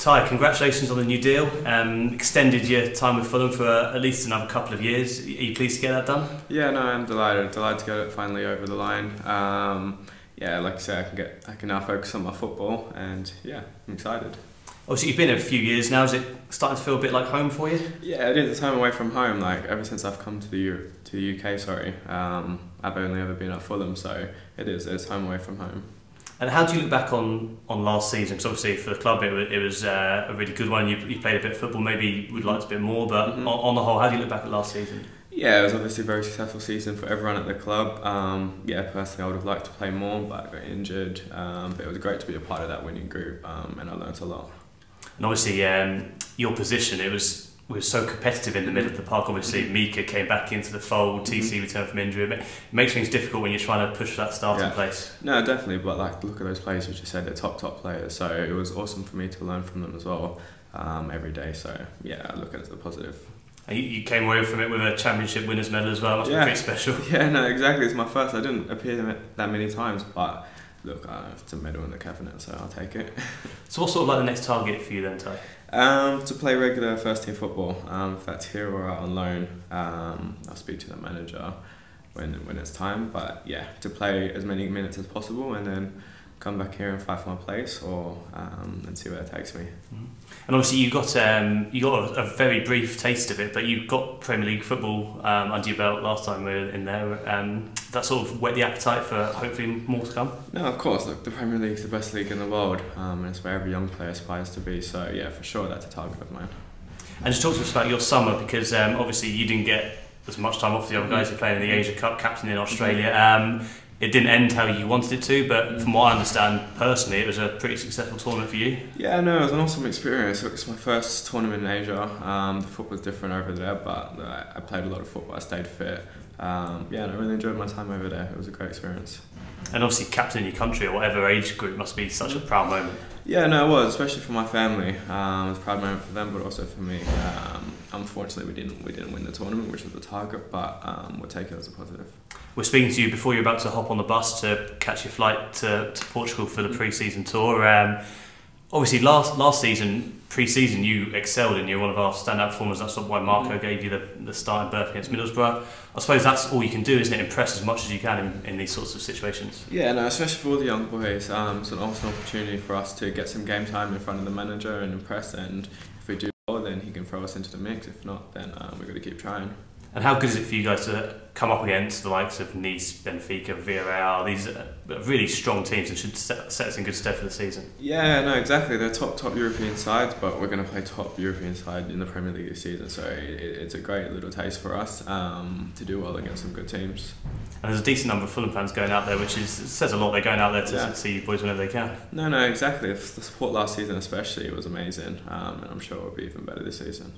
Ty, congratulations on the new deal. Um, extended your time with Fulham for uh, at least another couple of years. Are you pleased to get that done? Yeah, no, I'm delighted. Delighted to get it finally over the line. Um, yeah, like I said, I can get, I can now focus on my football, and yeah, I'm excited. Obviously, you've been here a few years now. Is it starting to feel a bit like home for you? Yeah, it is. The time away from home, like ever since I've come to the to the UK, sorry, um, I've only ever been at Fulham, so it is. It's home away from home. And how do you look back on, on last season? Because obviously for the club it was, it was uh, a really good one. You, you played a bit of football, maybe would like a bit more, but Mhm. on, on the whole, how do you look back at last season? Yeah, it was obviously a very successful season for everyone at the club. Um, yeah, personally, I would have liked to play more, but I got injured. Um, but it was great to be a part of that winning group, um, and I learnt a lot. And obviously um, your position, it was was so competitive in the middle of the park. Obviously Mika came back into the fold, TC returned from injury. It makes things difficult when you're trying to push that starting Yeah. place. No, definitely. But like, look at those players you just said; they're top, top players. So it was awesome for me to learn from them as well um, every day. So yeah, I look at it as a positive. And you, you came away from it with a championship winners medal as well. Must Yeah. pretty special. Yeah, no, exactly. It's my first. I didn't appear that many times, but look, uh, it's a medal in the cabinet, so I'll take it. So what's sort of like the next target for you then, Ty? Um, to play regular first team football, um, if that's here or out on loan, um, I'll speak to the manager when when it's time. But yeah, to play as many minutes as possible and then come back here and fight for my place, or um, and see where it takes me. And obviously you got um, you got a, a very brief taste of it, but you got Premier League football um, under your belt last time we were in there. Um, that sort of whet the appetite for hopefully more to come. No, of course. Look, the Premier League's the best league in the world, um, and it's where every young player aspires to be. So yeah, for sure, that's a target of mine. And just talk to us about your summer because um, obviously you didn't get as much time off the other guys who played in the Asia Cup, captain in Australia. Um, it didn't end how you wanted it to, but from what I understand personally, it was a pretty successful tournament for you. Yeah, no, it was an awesome experience. It was my first tournament in Asia. Um, the football's different over there, but uh, I played a lot of football. I stayed fit. Um, yeah, and I really enjoyed my time over there. It was a great experience. And obviously, captain your country or whatever age group must be such a proud moment. Yeah, no, it was, especially for my family. Um, it was a proud moment for them, but also for me. Um, unfortunately, we didn't we didn't win the tournament, which was the target, but um, we'll take it as a positive. We're speaking to you before you're about to hop on the bus to catch your flight to, to Portugal for the pre-season tour. Um, obviously, last last season, pre-season, you excelled and you're one of our standout performers. That's why Marco gave you the, the start in Berth against Middlesbrough. I suppose that's all you can do, isn't it? Impress as much as you can in, in these sorts of situations. Yeah, no, especially for the young boys, um, it's an awesome opportunity for us to get some game time in front of the manager and impress. And if we do well, then he can throw us into the mix. If not, then um, we've got to keep trying. And how good is it for you guys to come up against the likes of Nice, Benfica, Villarreal? These are really strong teams and should set, set us in good stead for the season. Yeah, no, exactly. They're top top European sides, but we're going to play top European side in the Premier League this season. So it, it's a great little taste for us um, to do well against some good teams. And there's a decent number of Fulham fans going out there, which is says a lot. They're going out there to Yeah. see you boys whenever they can. No, no, exactly. The support last season, especially, was amazing, um, and I'm sure it'll be even better this season.